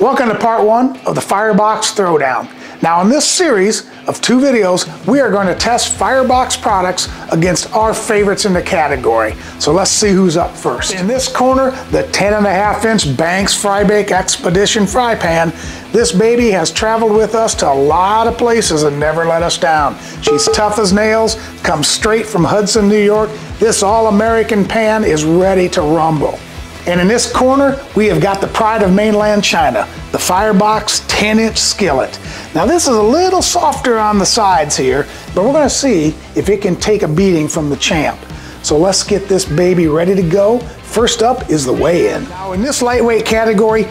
Welcome to part one of the Firebox Throwdown. Now in this series of two videos, we are going to test Firebox products against our favorites in the category. So let's see who's up first. In this corner, the 10 and a half inch Banks Fry-Bake Expedition Fry Pan. This baby has traveled with us to a lot of places and never let us down. She's tough as nails, comes straight from Hudson, New York. This all-American pan is ready to rumble. And in this corner, we have got the pride of mainland China, the Firebox 10 inch skillet. Now this is a little softer on the sides here, but we're gonna see if it can take a beating from the champ. So let's get this baby ready to go. First up is the weigh-in. Now in this lightweight category,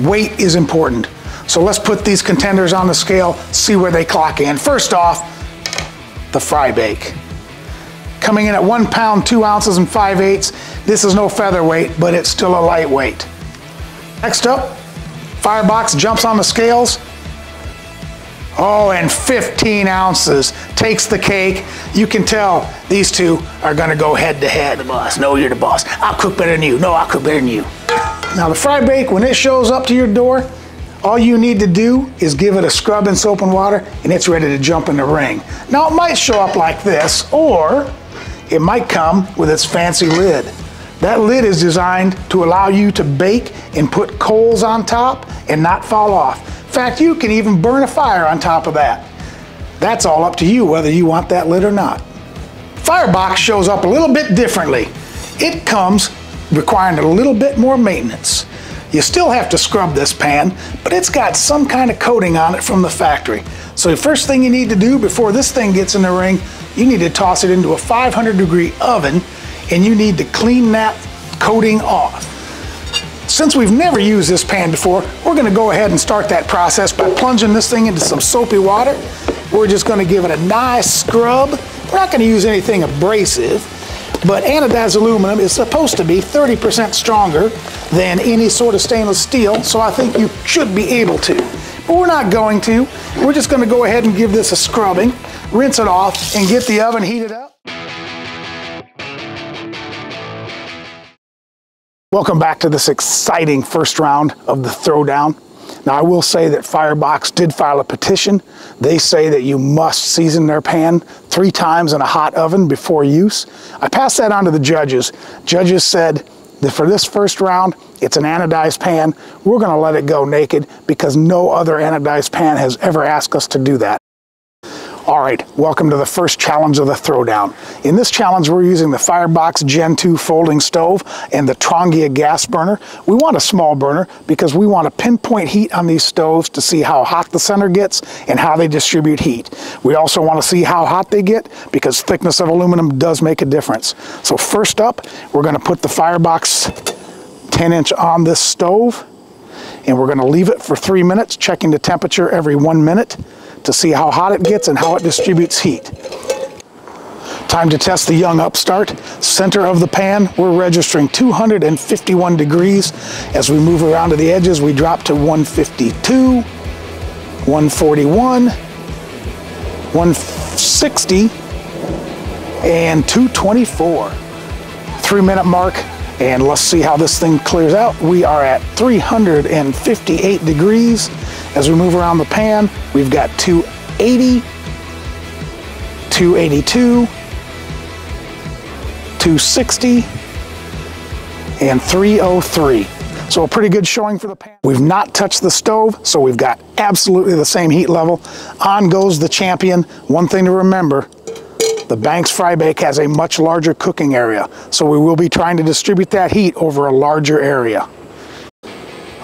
weight is important. So let's put these contenders on the scale, see where they clock in. First off, the Fry-Bake. Coming in at one pound, two ounces and five eighths. This is no featherweight, but it's still a lightweight. Next up, Firebox jumps on the scales. Oh, and 15 ounces takes the cake. You can tell these two are gonna go head to head. The boss, no, you're the boss. I'll cook better than you. No, I'll cook better than you. Now the fry bake, when it shows up to your door, all you need to do is give it a scrub in soap and water and it's ready to jump in the ring. Now it might show up like this or it might come with its fancy lid. That lid is designed to allow you to bake and put coals on top and not fall off. In fact, you can even burn a fire on top of that. That's all up to you whether you want that lid or not. Firebox shows up a little bit differently. It comes requiring a little bit more maintenance. You still have to scrub this pan, but it's got some kind of coating on it from the factory. So the first thing you need to do before this thing gets in the ring, you need to toss it into a 500 degree oven and you need to clean that coating off. Since we've never used this pan before, we're gonna go ahead and start that process by plunging this thing into some soapy water. We're just gonna give it a nice scrub. We're not gonna use anything abrasive, but anodized aluminum is supposed to be 30% stronger than any sort of stainless steel, so I think you should be able to. But we're not going to. We're just gonna go ahead and give this a scrubbing, rinse it off, and get the oven heated up. Welcome back to this exciting first round of the throwdown. Now I will say that Firebox did file a petition. They say that you must season their pan three times in a hot oven before use. I passed that on to the judges. Judges said that for this first round, it's an anodized pan. We're gonna let it go naked because no other anodized pan has ever asked us to do that. All right, welcome to the first challenge of the throwdown. In this challenge, we're using the Firebox Gen 2 folding stove and the Trangia gas burner. We want a small burner because we want to pinpoint heat on these stoves to see how hot the center gets and how they distribute heat. We also want to see how hot they get because thickness of aluminum does make a difference. So first up, we're going to put the Firebox 10 inch on this stove and we're going to leave it for three minutes, checking the temperature every one minute to see how hot it gets and how it distributes heat. Time to test the young upstart. Center of the pan, we're registering 251 degrees. As we move around to the edges, we drop to 152, 141, 160, and 224. Three minute mark, and let's see how this thing clears out. We are at 358 degrees. As we move around the pan, we've got 280, 282, 260, and 303. So a pretty good showing for the pan. We've not touched the stove, so we've got absolutely the same heat level. On goes the champion. One thing to remember, the Banks Fry Bake has a much larger cooking area, so we will be trying to distribute that heat over a larger area.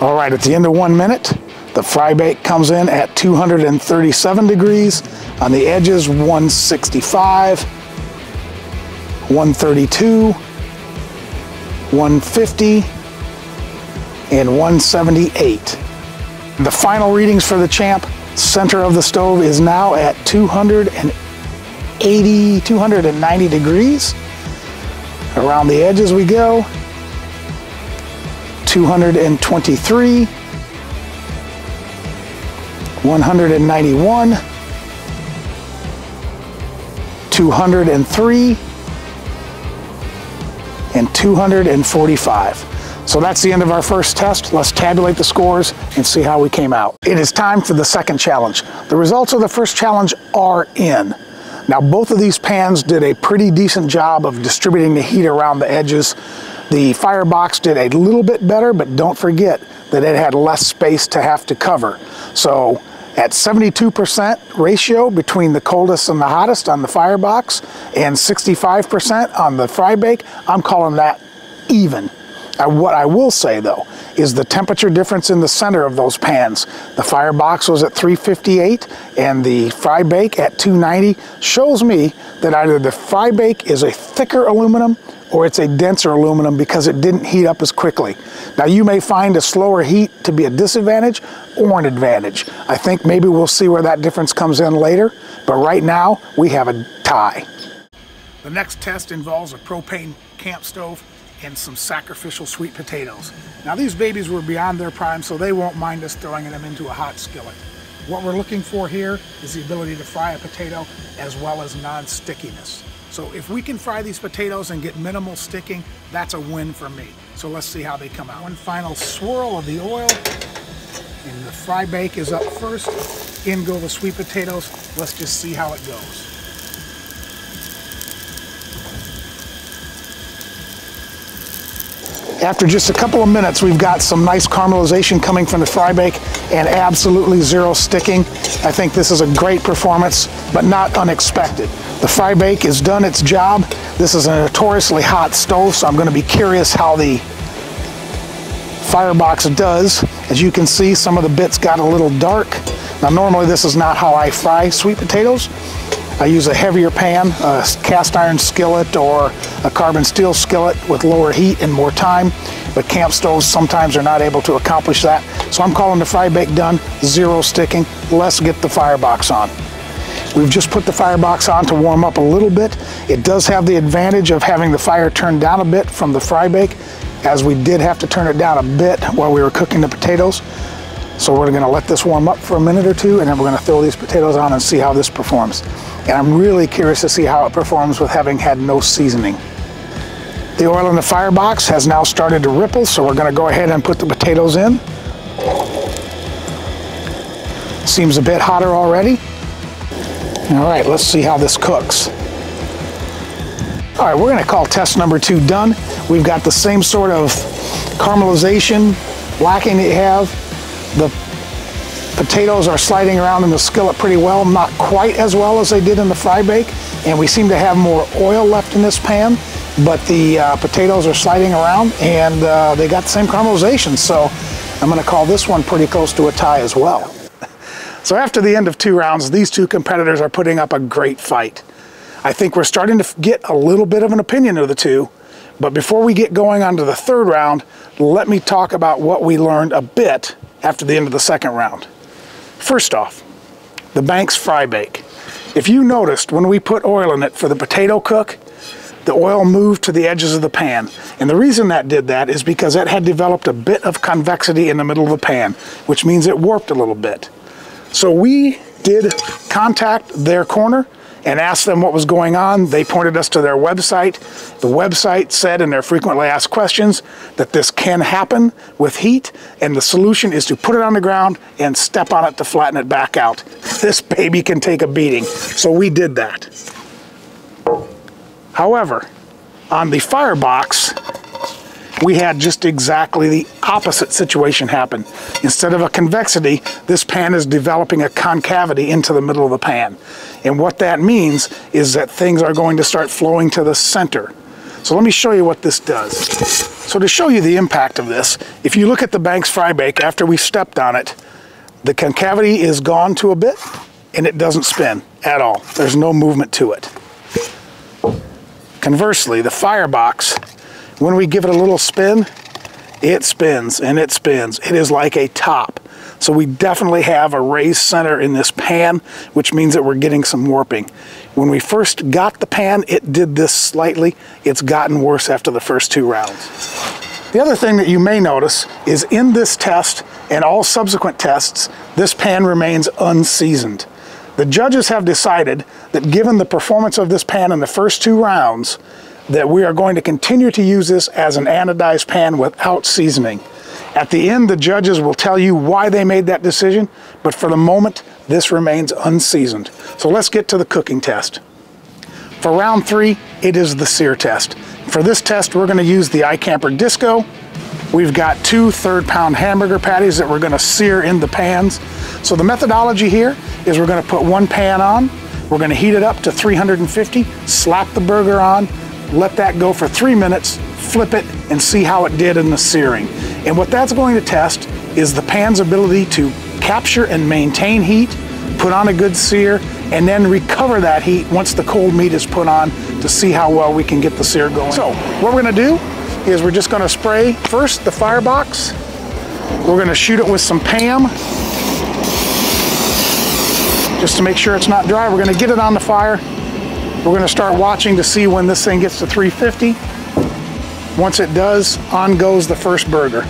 All right, at the end of one minute, the fry bake comes in at 237 degrees. On the edges, 165, 132, 150, and 178. The final readings for the champ, center of the stove is now at 280, 290 degrees. Around the edges we go, 223, 191, 203, and 245. So that's the end of our first test. Let's tabulate the scores and see how we came out. It is time for the second challenge. The results of the first challenge are in. Now both of these pans did a pretty decent job of distributing the heat around the edges. The firebox did a little bit better, but don't forget that it had less space to have to cover. So at 72% ratio between the coldest and the hottest on the firebox and 65% on the fry bake, I'm calling that even. Uh, what I will say though is the temperature difference in the center of those pans. The firebox was at 358 and the fry bake at 290 shows me that either the fry bake is a thicker aluminum or it's a denser aluminum because it didn't heat up as quickly. Now you may find a slower heat to be a disadvantage or an advantage. I think maybe we'll see where that difference comes in later, but right now we have a tie. The next test involves a propane camp stove and some sacrificial sweet potatoes. Now these babies were beyond their prime, so they won't mind us throwing them into a hot skillet. What we're looking for here is the ability to fry a potato as well as non-stickiness. So if we can fry these potatoes and get minimal sticking, that's a win for me. So let's see how they come out. One final swirl of the oil, and the fry bake is up first. In go the sweet potatoes. Let's just see how it goes. After just a couple of minutes, we've got some nice caramelization coming from the fry bake and absolutely zero sticking. I think this is a great performance, but not unexpected. The fry bake has done its job. This is a notoriously hot stove, so I'm gonna be curious how the firebox does. As you can see, some of the bits got a little dark. Now normally this is not how I fry sweet potatoes, I use a heavier pan, a cast iron skillet or a carbon steel skillet with lower heat and more time, but camp stoves sometimes are not able to accomplish that. So I'm calling the fry bake done, zero sticking. Let's get the firebox on. We've just put the firebox on to warm up a little bit. It does have the advantage of having the fire turned down a bit from the fry bake, as we did have to turn it down a bit while we were cooking the potatoes. So we're gonna let this warm up for a minute or two, and then we're gonna throw these potatoes on and see how this performs and I'm really curious to see how it performs with having had no seasoning. The oil in the firebox has now started to ripple, so we're going to go ahead and put the potatoes in. Seems a bit hotter already. All right, let's see how this cooks. All right, we're going to call test number two done. We've got the same sort of caramelization, blacking that you have. The Potatoes are sliding around in the skillet pretty well, not quite as well as they did in the fry bake, and we seem to have more oil left in this pan, but the uh, potatoes are sliding around and uh, they got the same caramelization, so I'm gonna call this one pretty close to a tie as well. So after the end of two rounds, these two competitors are putting up a great fight. I think we're starting to get a little bit of an opinion of the two, but before we get going on to the third round, let me talk about what we learned a bit after the end of the second round. First off, the Banks fry bake. If you noticed when we put oil in it for the potato cook, the oil moved to the edges of the pan. And the reason that did that is because it had developed a bit of convexity in the middle of the pan, which means it warped a little bit. So we did contact their corner and asked them what was going on. They pointed us to their website. The website said in their frequently asked questions that this can happen with heat, and the solution is to put it on the ground and step on it to flatten it back out. This baby can take a beating. So we did that. However, on the firebox, we had just exactly the opposite situation happen. Instead of a convexity, this pan is developing a concavity into the middle of the pan. And what that means is that things are going to start flowing to the center. So let me show you what this does. So to show you the impact of this, if you look at the Banks fry bake after we stepped on it, the concavity is gone to a bit and it doesn't spin at all. There's no movement to it. Conversely, the firebox when we give it a little spin, it spins and it spins. It is like a top. So we definitely have a raised center in this pan, which means that we're getting some warping. When we first got the pan, it did this slightly. It's gotten worse after the first two rounds. The other thing that you may notice is in this test and all subsequent tests, this pan remains unseasoned. The judges have decided that given the performance of this pan in the first two rounds, that we are going to continue to use this as an anodized pan without seasoning. At the end, the judges will tell you why they made that decision, but for the moment, this remains unseasoned. So let's get to the cooking test. For round three, it is the sear test. For this test, we're gonna use the iCamper Disco. We've got two third pound hamburger patties that we're gonna sear in the pans. So the methodology here is we're gonna put one pan on, we're gonna heat it up to 350, slap the burger on, let that go for three minutes, flip it, and see how it did in the searing. And what that's going to test is the pan's ability to capture and maintain heat, put on a good sear, and then recover that heat once the cold meat is put on to see how well we can get the sear going. So what we're gonna do is we're just gonna spray first the firebox. We're gonna shoot it with some Pam just to make sure it's not dry. We're gonna get it on the fire. We're gonna start watching to see when this thing gets to 350. Once it does, on goes the first burger.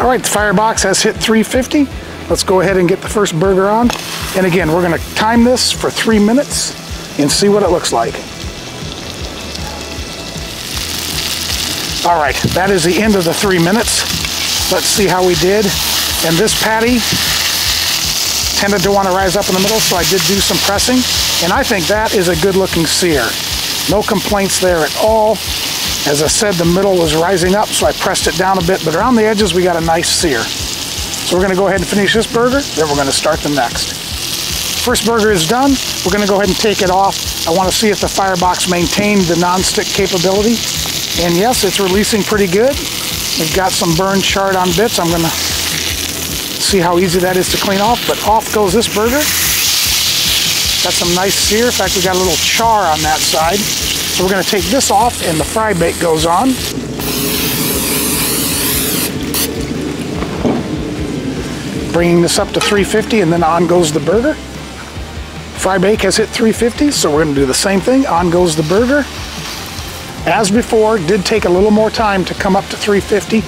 All right, the firebox has hit 350. Let's go ahead and get the first burger on. And again, we're gonna time this for three minutes and see what it looks like. All right, that is the end of the three minutes. Let's see how we did. And this patty tended to want to rise up in the middle, so I did do some pressing. And I think that is a good looking sear. No complaints there at all. As I said, the middle was rising up, so I pressed it down a bit, but around the edges, we got a nice sear. So we're gonna go ahead and finish this burger, then we're gonna start the next. First burger is done. We're gonna go ahead and take it off. I wanna see if the firebox maintained the non-stick capability. And yes, it's releasing pretty good. We've got some burned charred on bits. I'm gonna see how easy that is to clean off, but off goes this burger. Got some nice sear. In fact, we got a little char on that side. So we're going to take this off and the fry bake goes on. Bringing this up to 350 and then on goes the burger. Fry bake has hit 350, so we're going to do the same thing. On goes the burger. As before, did take a little more time to come up to 350,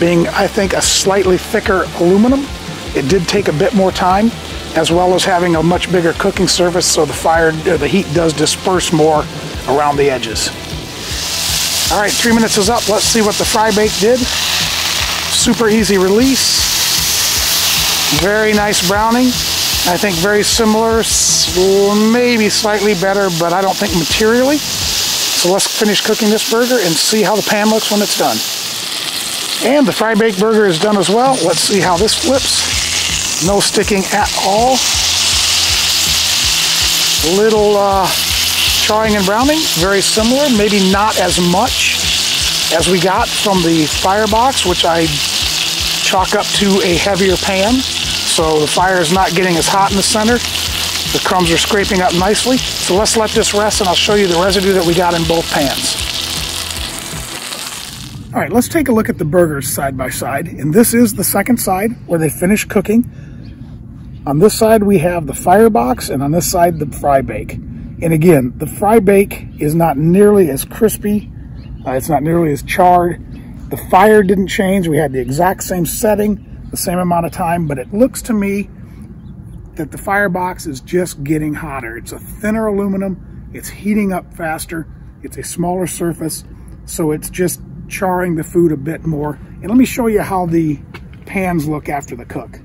being I think a slightly thicker aluminum. It did take a bit more time, as well as having a much bigger cooking surface, so the fire, uh, the heat does disperse more around the edges. All right, three minutes is up. Let's see what the fry bake did. Super easy release. Very nice browning. I think very similar, maybe slightly better, but I don't think materially. So let's finish cooking this burger and see how the pan looks when it's done. And the fry bake burger is done as well. Let's see how this flips. No sticking at all. Little uh, charring and browning, very similar, maybe not as much as we got from the firebox, which I chalk up to a heavier pan. So the fire is not getting as hot in the center. The crumbs are scraping up nicely. So let's let this rest and I'll show you the residue that we got in both pans. All right, let's take a look at the burgers side by side. And this is the second side where they finished cooking. On this side, we have the firebox, and on this side, the fry bake. And again, the fry bake is not nearly as crispy. Uh, it's not nearly as charred. The fire didn't change. We had the exact same setting, the same amount of time, but it looks to me that the firebox is just getting hotter. It's a thinner aluminum. It's heating up faster. It's a smaller surface. So it's just charring the food a bit more. And let me show you how the pans look after the cook.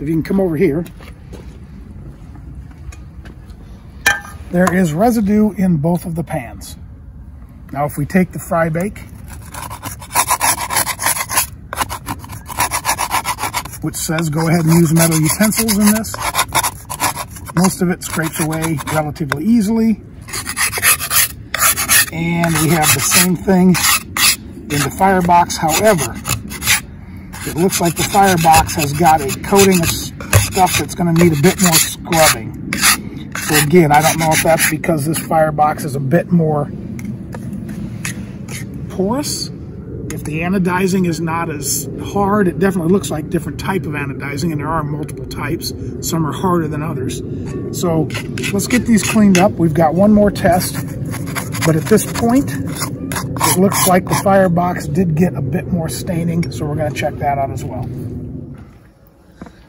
So if you can come over here, There is residue in both of the pans. Now if we take the fry bake, which says go ahead and use metal utensils in this, most of it scrapes away relatively easily. And we have the same thing in the firebox. However, it looks like the firebox has got a coating of stuff that's going to need a bit more scrubbing. So again, I don't know if that's because this firebox is a bit more porous. If the anodizing is not as hard, it definitely looks like different type of anodizing, and there are multiple types. Some are harder than others. So let's get these cleaned up. We've got one more test, but at this point, it looks like the firebox did get a bit more staining, so we're gonna check that out as well.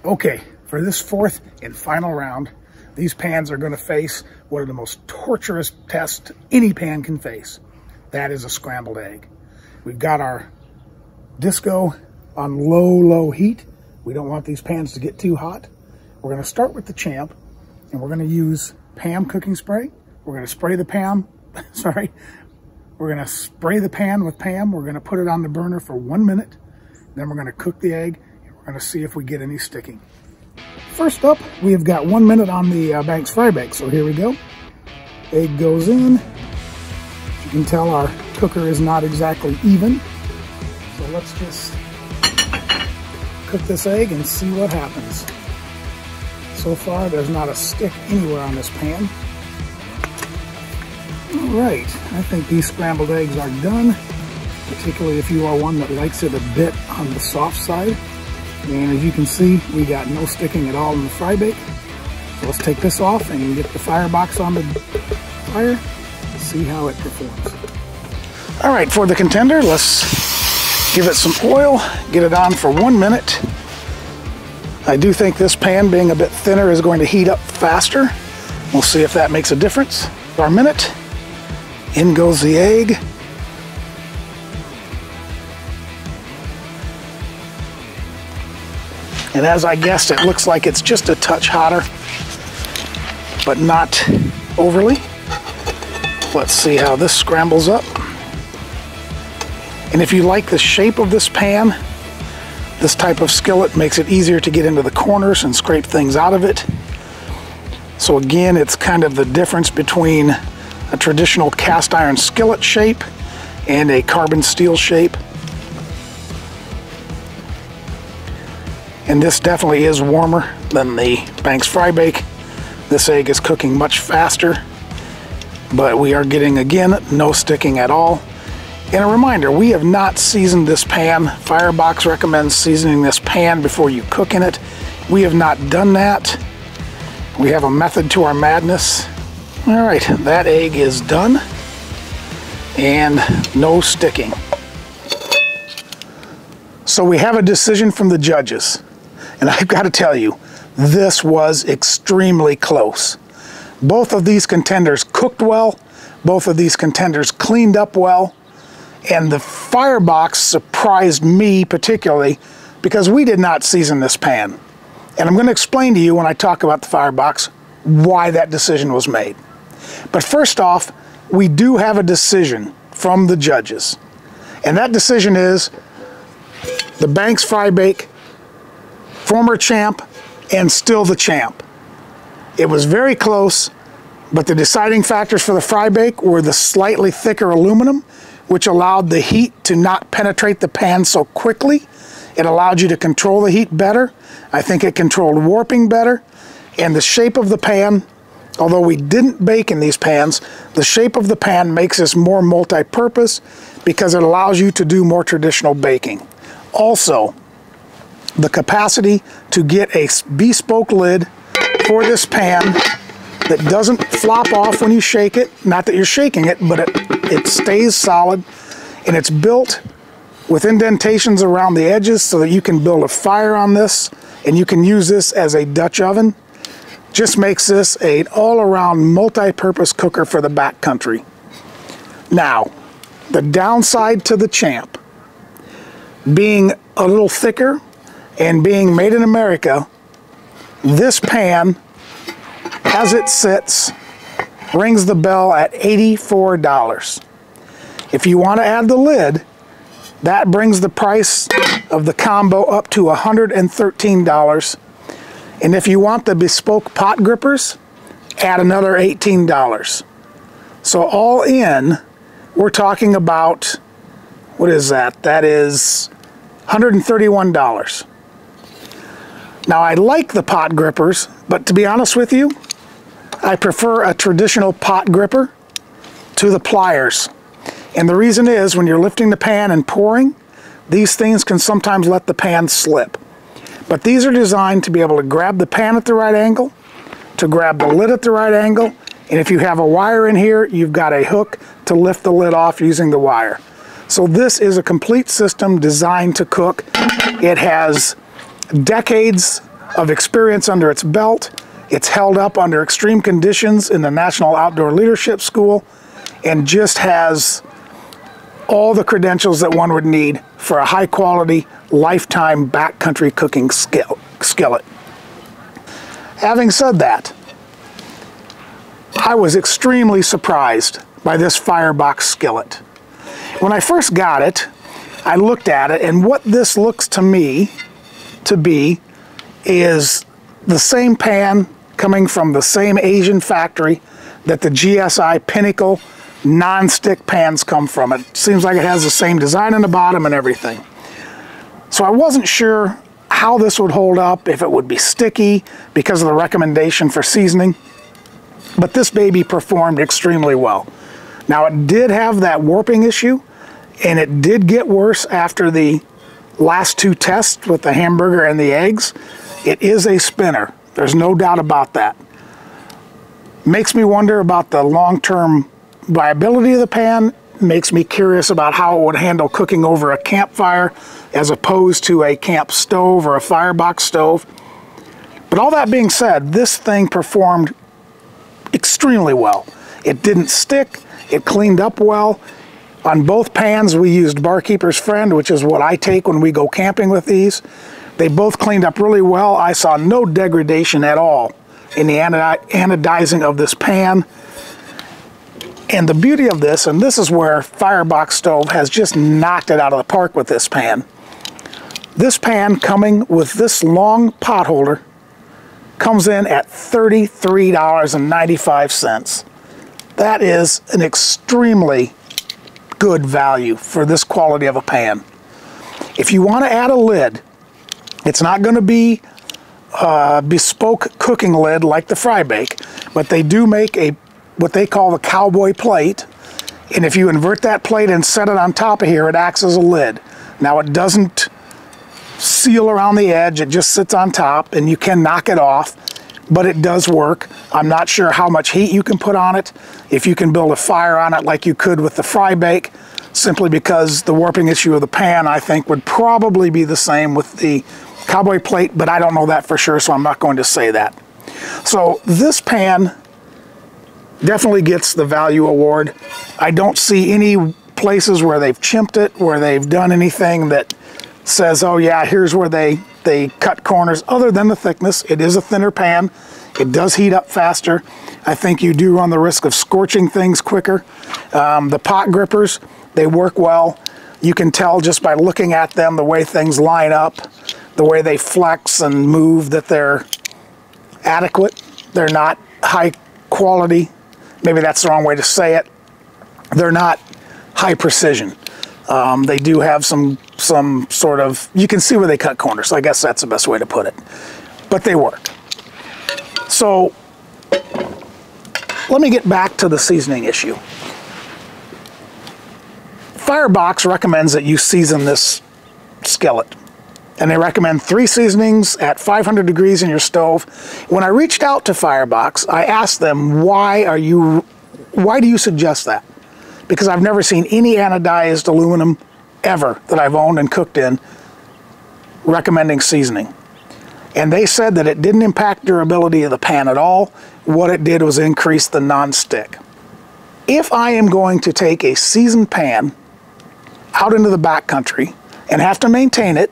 Okay, for this fourth and final round, these pans are going to face one of the most torturous tests any pan can face. That is a scrambled egg. We've got our disco on low, low heat. We don't want these pans to get too hot. We're going to start with the champ and we're going to use Pam cooking spray. We're going to spray the Pam, sorry, we're to spray the pan with Pam. We're to put it on the burner for one minute. Then we're to cook the egg. And we're to see if we get any sticking. First up, we have got one minute on the uh, Banks fry bake. So here we go. Egg goes in. As you can tell, our cooker is not exactly even. So let's just cook this egg and see what happens. So far, there's not a stick anywhere on this pan. Right, I think these scrambled eggs are done, particularly if you are one that likes it a bit on the soft side. And as you can see, we got no sticking at all in the fry bake. So let's take this off and get the firebox on the fire, see how it performs. All right, for the contender, let's give it some oil, get it on for one minute. I do think this pan being a bit thinner is going to heat up faster. We'll see if that makes a difference. A minute, in goes the egg. And as I guessed, it looks like it's just a touch hotter, but not overly. Let's see how this scrambles up. And if you like the shape of this pan, this type of skillet makes it easier to get into the corners and scrape things out of it. So again, it's kind of the difference between a traditional cast iron skillet shape and a carbon steel shape. And this definitely is warmer than the Banks Fry Bake. This egg is cooking much faster, but we are getting, again, no sticking at all. And a reminder, we have not seasoned this pan. Firebox recommends seasoning this pan before you cook in it. We have not done that. We have a method to our madness. All right, that egg is done and no sticking. So we have a decision from the judges. And I've got to tell you, this was extremely close. Both of these contenders cooked well, both of these contenders cleaned up well, and the firebox surprised me particularly because we did not season this pan. And I'm going to explain to you when I talk about the firebox why that decision was made. But first off, we do have a decision from the judges. And that decision is the Banks Fry Bake former champ and still the champ. It was very close, but the deciding factors for the fry bake were the slightly thicker aluminum, which allowed the heat to not penetrate the pan so quickly. It allowed you to control the heat better. I think it controlled warping better. And the shape of the pan, although we didn't bake in these pans, the shape of the pan makes this more multi-purpose because it allows you to do more traditional baking. Also, the capacity to get a bespoke lid for this pan that doesn't flop off when you shake it. Not that you're shaking it, but it, it stays solid and it's built with indentations around the edges so that you can build a fire on this and you can use this as a Dutch oven. Just makes this an all-around multi-purpose cooker for the backcountry. Now, the downside to the Champ, being a little thicker and being made in America, this pan, as it sits, rings the bell at $84. If you want to add the lid, that brings the price of the combo up to $113. And if you want the bespoke pot grippers, add another $18. So all in, we're talking about, what is that? That is $131. Now I like the pot grippers, but to be honest with you, I prefer a traditional pot gripper to the pliers. And the reason is when you're lifting the pan and pouring, these things can sometimes let the pan slip. But these are designed to be able to grab the pan at the right angle, to grab the lid at the right angle, and if you have a wire in here, you've got a hook to lift the lid off using the wire. So this is a complete system designed to cook. It has decades of experience under its belt. It's held up under extreme conditions in the National Outdoor Leadership School and just has all the credentials that one would need for a high quality, lifetime backcountry cooking skillet. Having said that, I was extremely surprised by this firebox skillet. When I first got it, I looked at it, and what this looks to me to be is the same pan coming from the same Asian factory that the GSI Pinnacle non-stick pans come from. It seems like it has the same design on the bottom and everything. So I wasn't sure how this would hold up, if it would be sticky because of the recommendation for seasoning. But this baby performed extremely well. Now it did have that warping issue and it did get worse after the last two tests with the hamburger and the eggs. It is a spinner. There's no doubt about that. Makes me wonder about the long-term viability of the pan. Makes me curious about how it would handle cooking over a campfire as opposed to a camp stove or a firebox stove. But all that being said, this thing performed extremely well. It didn't stick, it cleaned up well. On both pans, we used Barkeeper's Friend, which is what I take when we go camping with these. They both cleaned up really well. I saw no degradation at all in the anodizing of this pan. And the beauty of this, and this is where Firebox Stove has just knocked it out of the park with this pan. This pan coming with this long pot holder comes in at $33.95. That is an extremely good value for this quality of a pan. If you want to add a lid, it's not going to be a bespoke cooking lid like the Fry-Bake, but they do make a what they call the cowboy plate. And if you invert that plate and set it on top of here, it acts as a lid. Now it doesn't seal around the edge, it just sits on top and you can knock it off but it does work. I'm not sure how much heat you can put on it, if you can build a fire on it like you could with the fry bake, simply because the warping issue of the pan, I think, would probably be the same with the cowboy plate, but I don't know that for sure, so I'm not going to say that. So this pan definitely gets the value award. I don't see any places where they've chimped it, where they've done anything that says, oh yeah, here's where they they cut corners other than the thickness. It is a thinner pan. It does heat up faster. I think you do run the risk of scorching things quicker. Um, the pot grippers, they work well. You can tell just by looking at them the way things line up, the way they flex and move that they're adequate. They're not high quality. Maybe that's the wrong way to say it. They're not high precision. Um, they do have some some sort of, you can see where they cut corners. I guess that's the best way to put it. But they work. So let me get back to the seasoning issue. Firebox recommends that you season this skillet. And they recommend three seasonings at 500 degrees in your stove. When I reached out to Firebox, I asked them, why are you, why do you suggest that? Because I've never seen any anodized aluminum ever that I've owned and cooked in recommending seasoning. And they said that it didn't impact durability of the pan at all. What it did was increase the non-stick. If I am going to take a seasoned pan out into the backcountry and have to maintain it,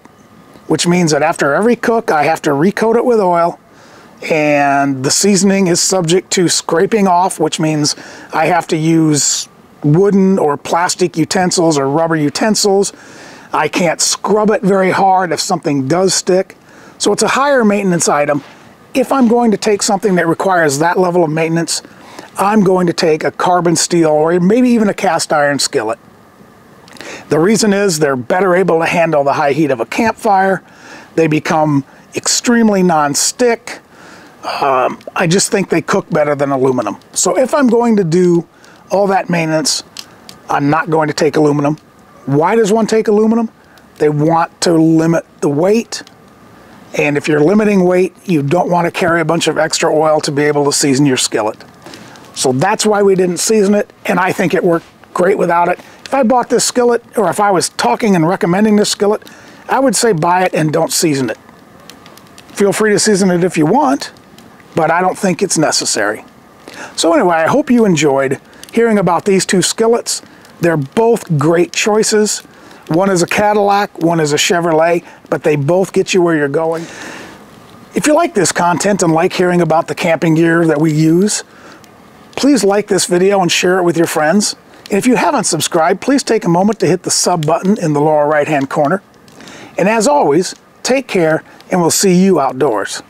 which means that after every cook I have to recoat it with oil, and the seasoning is subject to scraping off, which means I have to use wooden or plastic utensils or rubber utensils. I can't scrub it very hard if something does stick. So it's a higher maintenance item. If I'm going to take something that requires that level of maintenance, I'm going to take a carbon steel or maybe even a cast iron skillet. The reason is they're better able to handle the high heat of a campfire. They become extremely non-stick. Um, I just think they cook better than aluminum. So if I'm going to do all that maintenance. I'm not going to take aluminum. Why does one take aluminum? They want to limit the weight. And if you're limiting weight, you don't want to carry a bunch of extra oil to be able to season your skillet. So that's why we didn't season it, and I think it worked great without it. If I bought this skillet, or if I was talking and recommending this skillet, I would say buy it and don't season it. Feel free to season it if you want, but I don't think it's necessary. So anyway, I hope you enjoyed hearing about these two skillets. They're both great choices. One is a Cadillac, one is a Chevrolet, but they both get you where you're going. If you like this content and like hearing about the camping gear that we use, please like this video and share it with your friends. If you haven't subscribed, please take a moment to hit the sub button in the lower right hand corner. And as always, take care and we'll see you outdoors.